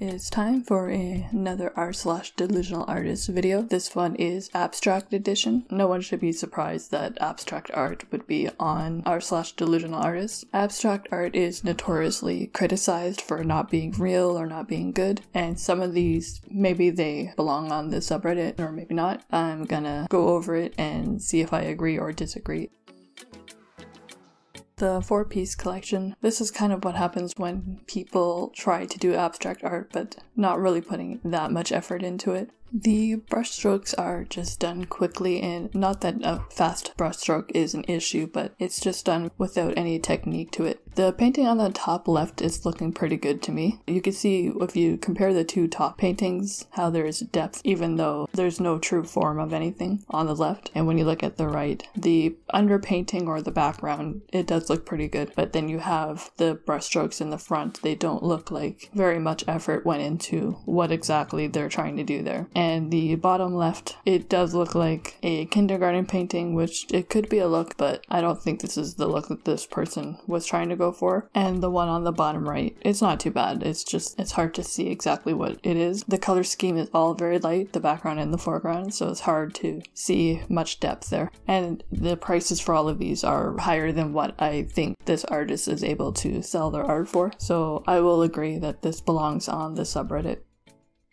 It's time for another r slash delusional artist video. This one is abstract edition. No one should be surprised that abstract art would be on r slash delusional artist. Abstract art is notoriously criticized for not being real or not being good, and some of these maybe they belong on the subreddit or maybe not. I'm gonna go over it and see if I agree or disagree. The four piece collection. This is kind of what happens when people try to do abstract art but not really putting that much effort into it. The brushstrokes are just done quickly, and not that a fast brushstroke is an issue, but it's just done without any technique to it. The painting on the top left is looking pretty good to me. You can see if you compare the two top paintings how there's depth, even though there's no true form of anything on the left. And when you look at the right, the underpainting or the background, it does look pretty good. But then you have the brushstrokes in the front, they don't look like very much effort went into what exactly they're trying to do there. And the bottom left, it does look like a kindergarten painting, which it could be a look, but I don't think this is the look that this person was trying to go for. And the one on the bottom right, it's not too bad. It's just, it's hard to see exactly what it is. The color scheme is all very light, the background and the foreground, so it's hard to see much depth there. And the prices for all of these are higher than what I think this artist is able to sell their art for. So I will agree that this belongs on the subreddit.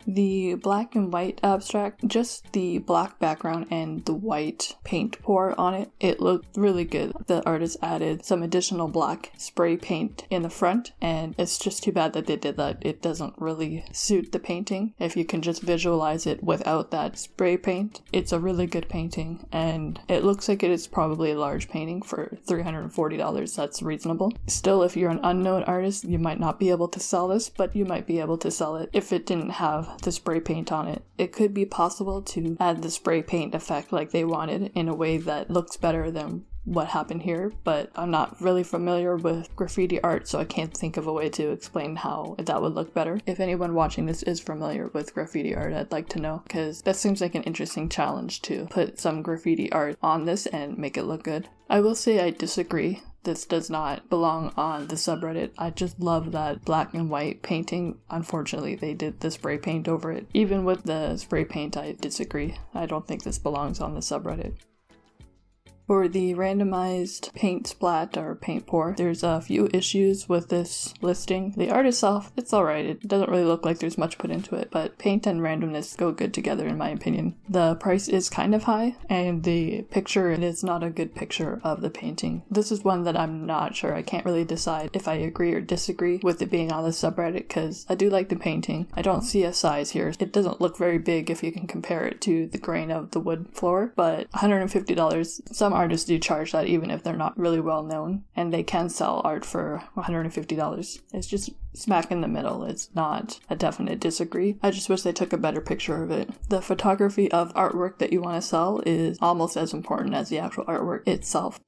The black and white abstract, just the black background and the white paint pour on it, it looked really good. The artist added some additional black spray paint in the front, and it's just too bad that they did that. It doesn't really suit the painting. If you can just visualize it without that spray paint, it's a really good painting, and it looks like it is probably a large painting for $340. That's reasonable. Still, if you're an unknown artist, you might not be able to sell this, but you might be able to sell it if it didn't have the spray paint on it. It could be possible to add the spray paint effect like they wanted in a way that looks better than what happened here, but I'm not really familiar with graffiti art, so I can't think of a way to explain how that would look better. If anyone watching this is familiar with graffiti art, I'd like to know, because that seems like an interesting challenge to put some graffiti art on this and make it look good. I will say I disagree this does not belong on the subreddit. I just love that black and white painting. Unfortunately, they did the spray paint over it. Even with the spray paint, I disagree. I don't think this belongs on the subreddit. For the randomized paint splat or paint pour, there's a few issues with this listing. The art itself, it's alright. It doesn't really look like there's much put into it, but paint and randomness go good together in my opinion. The price is kind of high, and the picture is not a good picture of the painting. This is one that I'm not sure. I can't really decide if I agree or disagree with it being on the subreddit because I do like the painting. I don't see a size here. It doesn't look very big if you can compare it to the grain of the wood floor, but $150, some artists do charge that even if they're not really well known and they can sell art for $150 it's just smack in the middle. It's not a definite disagree. I just wish they took a better picture of it. The photography of artwork that you want to sell is almost as important as the actual artwork itself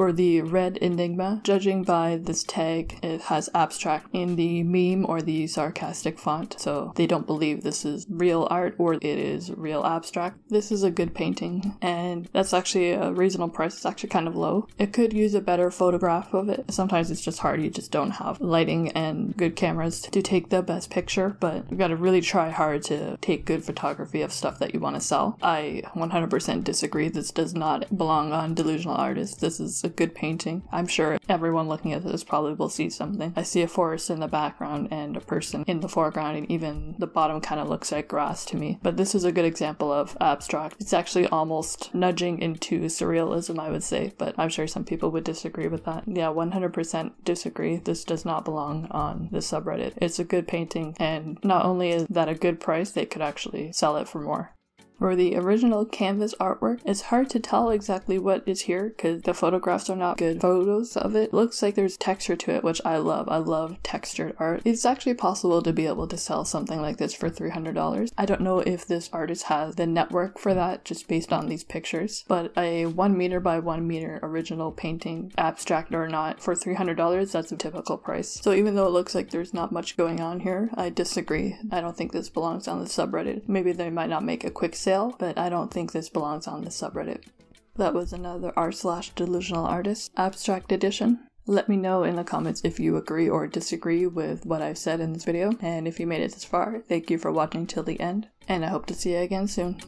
for the red enigma. Judging by this tag, it has abstract in the meme or the sarcastic font, so they don't believe this is real art or it is real abstract. This is a good painting, and that's actually a reasonable price. It's actually kind of low. It could use a better photograph of it. Sometimes it's just hard, you just don't have lighting and good cameras to take the best picture, but you've gotta really try hard to take good photography of stuff that you want to sell. I 100% disagree. This does not belong on delusional artists. This is a good painting. I'm sure everyone looking at this probably will see something. I see a forest in the background and a person in the foreground, and even the bottom kind of looks like grass to me. But this is a good example of abstract. It's actually almost nudging into surrealism, I would say, but I'm sure some people would disagree with that. Yeah, 100% disagree. This does not belong on the subreddit. It's a good painting, and not only is that a good price, they could actually sell it for more. For the original canvas artwork, it's hard to tell exactly what is here because the photographs are not good photos of it. Looks like there's texture to it, which I love. I love textured art. It's actually possible to be able to sell something like this for $300. I don't know if this artist has the network for that just based on these pictures, but a one meter by one meter original painting, abstract or not, for $300, that's a typical price. So even though it looks like there's not much going on here, I disagree. I don't think this belongs on the subreddit. Maybe they might not make a quick sale sale, but I don't think this belongs on the subreddit. That was another r slash delusional artist abstract edition. Let me know in the comments if you agree or disagree with what I've said in this video, and if you made it this far, thank you for watching till the end, and I hope to see you again soon.